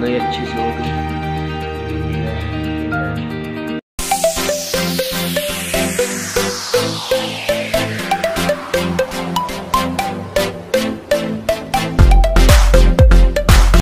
कंगई अच्छी से हो गई